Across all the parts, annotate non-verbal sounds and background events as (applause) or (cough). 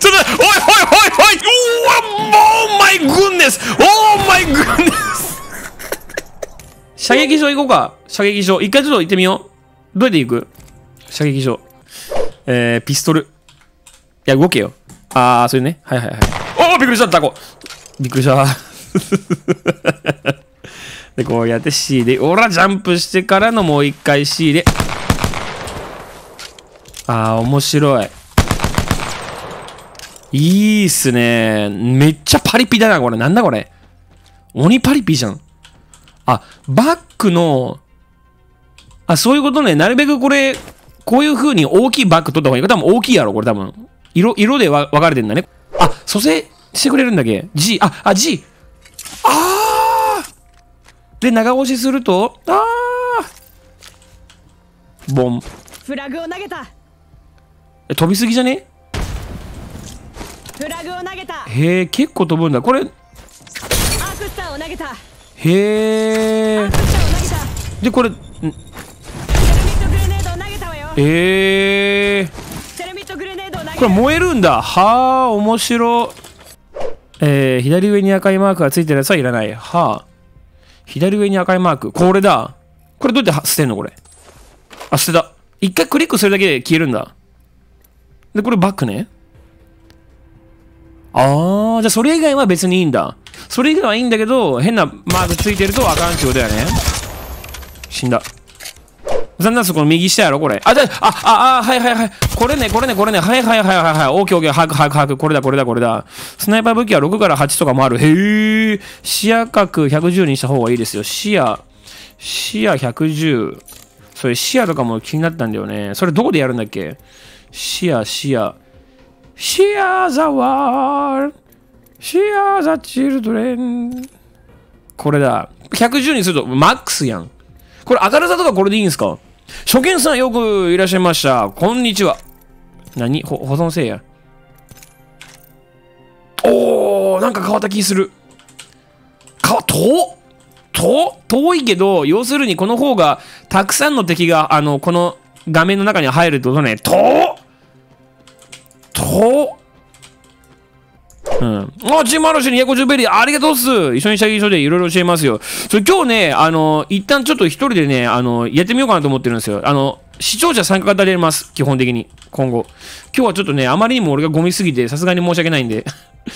ちょっと、おいおいおいおい、うわ、オーマイグンネスオーマイグンネス射撃場行こうか。射撃場。一回ちょっと行ってみよう。どうやって行く射撃場。えー、ピストル。いや、動けよ。あー、それね。はいはいはい。おー、びっくりした、タコ。びっくりした。で、こうやって C で、おら、ジャンプしてからのもう一回 C で。あー、面白い。いいっすね。めっちゃパリピだな、これ。なんだこれ。鬼パリピじゃん。あ、バックの、あ、そういうことね。なるべくこれ、こういう風に大きいバッグ取った方がいいか。多分大きいやろ、これ多分。色、色で分かれてんだね。あ、蘇生してくれるんだっけ ?G、あ、あ、G。あーで、長押しすると、あーボン。フラグを投げたえ飛びすぎじゃね？へえ、結構飛ぶんだ。これ、アークスターを投げたアへえで、これ、えー。セラミットグレネードを投げたこれ燃えるんだ。はあ、面白。えー、左上に赤いマークがついてるやつはいらない。はあ。左上に赤いマーク。これだ。これどうやって捨てんのこれ？あ、捨てた。一回クリックするだけで消えるんだ。で、これバックね。あー、じゃあそれ以外は別にいいんだ。それ以外はいいんだけど、変なマークついてるとあかんってことだよね。死んだ。残念そこの右下やろこれ。あ、じゃあ、あ、あ、はいはいはい。これね、これね、これね。はいはいはいはいはい。オーケーオーケー。把握把握把握。これだこれだこれだ。スナイパー武器は6から8とかもある。へえ。視野角110にした方がいいですよ。視野、視野110。それ視野とかも気になったんだよね。それどこでやるんだっけ？視野、視野。視野ザワール。視野ザチルドレン。これだ。110にするとマックスやん。これ明るさとかこれでいいんですか？初見さんよくいらっしゃいました。こんにちは。何？ほ保存せえや。おー、なんか変わった気する。か、遠遠遠いけど、要するにこの方がたくさんの敵が、あの、この画面の中に入るってことね。遠遠うん。あ、チームアロシ250ベリー、ありがとうっす。一緒に射撃場でいろいろ教えますよ。それ今日ね、あの、一旦ちょっと一人でね、あの、やってみようかなと思ってるんですよ。あの、視聴者参加型でやります。基本的に。今後。今日はちょっとね、あまりにも俺がゴミすぎて、さすがに申し訳ないんで。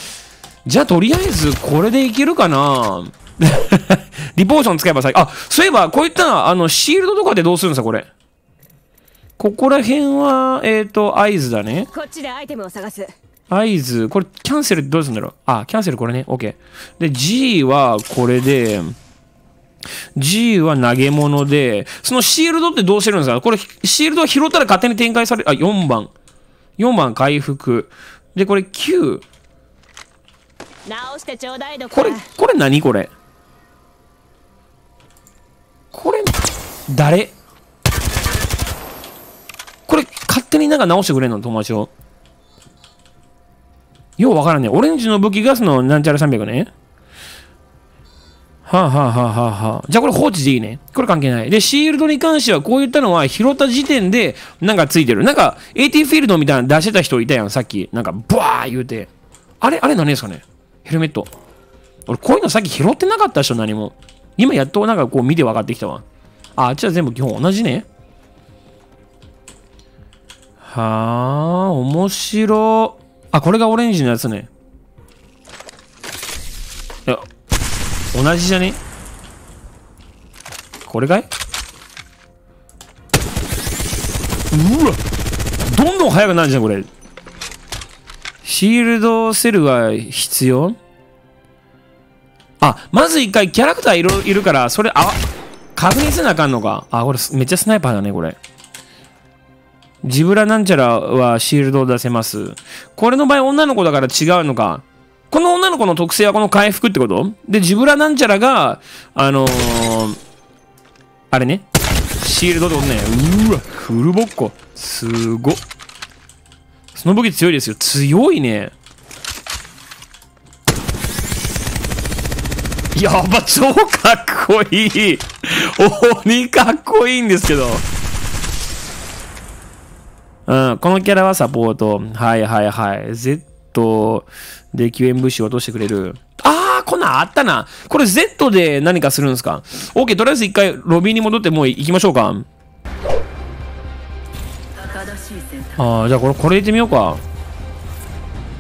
(laughs) じゃあ、とりあえず、これでいけるかな (laughs) リポーション使えばさ、あ、そういえば、こういった、あの、シールドとかでどうするんですか、これ？ここら辺は、えっ、ー、と、合図だね。こっちでアイテムを探す合図、これキャンセルってどうするんだろう？あ、キャンセルこれね。OK。で、G はこれで、G は投げ物で、そのシールドってどうしてるんですか？これ、シールドは拾ったら勝手に展開される。あ、4番。4番回復。で、これ9。直してちょうだいどこれ、これ何これ？これ、誰これ、勝手になんか直してくれんの友達を。ようわからんね。オレンジの武器がそのなんちゃら300ね。はあ、はあはあはあはあ、じゃあこれ放置でいいね。これ関係ない。で、シールドに関してはこういったのは拾った時点でなんかついてる。なんか AT フィールドみたいなの出してた人いたやん、さっき。なんかブワー言うて。あれあれ何ですかね？ヘルメット。俺こういうのさっき拾ってなかったでしょ、何も。今やっとなんかこう見て分かってきたわ。あ、あっちは全部基本同じね。はあ、面白。あ、これがオレンジのやつね。いや、同じじゃね？これかい？うわどんどん速くなるじゃん、これ。シールドセルが必要？あ、まず一回キャラクターいるいるから、それ、あ、確認せなあかんのか。あ、これめっちゃスナイパーだね、これ。ジブラなんちゃらはシールドを出せます。これの場合女の子だから違うのか。この女の子の特性はこの回復ってこと？で、ジブラなんちゃらが、あのー、あれね？シールドでおんね。うわ、フルボッコ。すごっ。その武器強いですよ。強いね。やば、超かっこいい。鬼かっこいいんですけど。うん、このキャラはサポート。はいはいはい。絶と、で、救援物資を落としてくれる。あー、こんなんあったな。これ Z で何かするんですか ?OK、とりあえず一回ロビーに戻ってもう行きましょうか。あー、じゃあこれ、これ入れてみようか。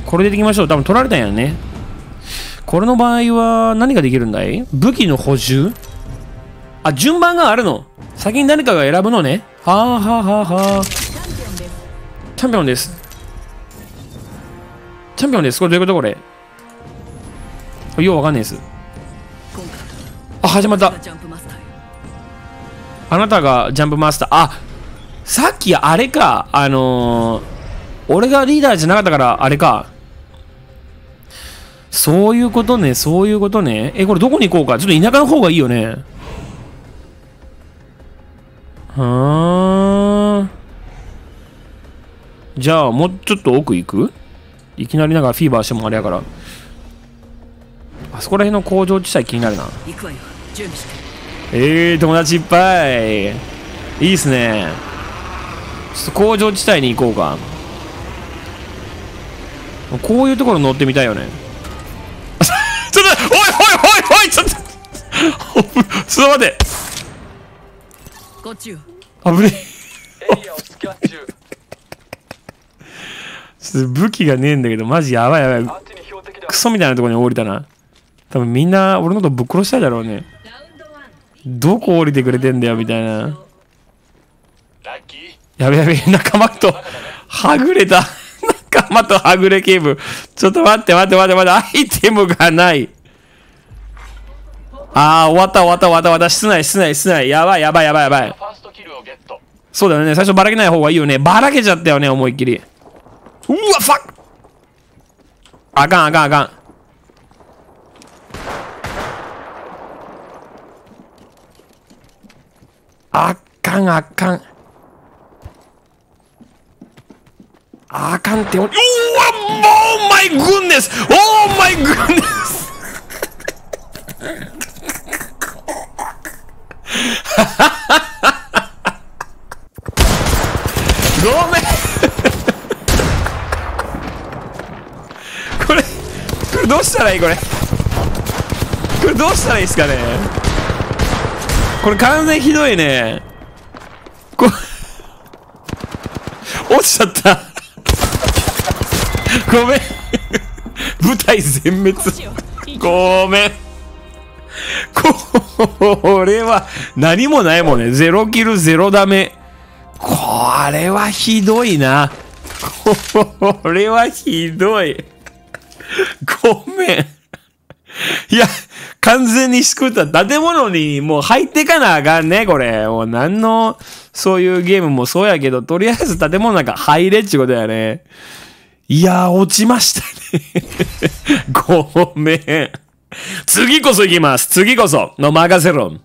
これ入れていきましょう。多分取られたんやね。これの場合は何ができるんだい？武器の補充？あ、順番があるの。先に誰かが選ぶのね。はあはあはあはあ。チャンピオンです。チャンピオンです。これどういうことこれ？ようわかんないです。あ、始まった。あなたがジャンプマスター。あ、さっきあれか。あのー、俺がリーダーじゃなかったから、あれか。そういうことね、そういうことね。え、これどこに行こうか。ちょっと田舎の方がいいよね。はーん。じゃあ、もうちょっと奥行く？いきなりなんかフィーバーしてもあれやから。あそこら辺の工場地帯気になるな。えー、友達いっぱい。いいっすね。ちょっと工場地帯に行こうか。こういうところ乗ってみたいよね。(laughs) ちょっと、おいおいおいおいちょっと、(laughs) ちょっと待って。こっちよ危ねえ。エリアをスキャン中ちょっと武器がねえんだけど、マジやばいやばい。クソみたいなとこに降りたな。多分みんな俺のことぶっ殺したいだろうね。どこ降りてくれてんだよ、みたいな。やべやべ、仲間とはぐれた。仲間とはぐれ警部。ちょっと待って待って待って待って、アイテムがない。あー、終わった終わった終わった終わった。室内室内室内。やばいやばいやばいやばい。そうだよね。最初ばらけない方がいいよね。ばらけちゃったよね、思いっきり。うわ、ファッあかんあかんあかん。あかんあかん。あかんっておうわもうマイグンネスオーマイグンネスごめんこれこれどうしたらいいこれ？これどうしたらいいですかね？これ完全ひどいね。こ落ちちゃった。ごめん。舞台全滅。ごめん。これは何もないもんね。ゼロキルゼロダメ。これはひどいな。これはひどい。ごめんいや、完全に救った。建物にもう入ってかなあかんね、これ。もう何の、そういうゲームもそうやけど、とりあえず建物なんか入れっちゅうことやね。いや、落ちましたね。(laughs) ごめん。次こそ行きます。次こそ。の任せろ。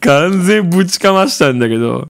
完全ぶちかましたんだけど。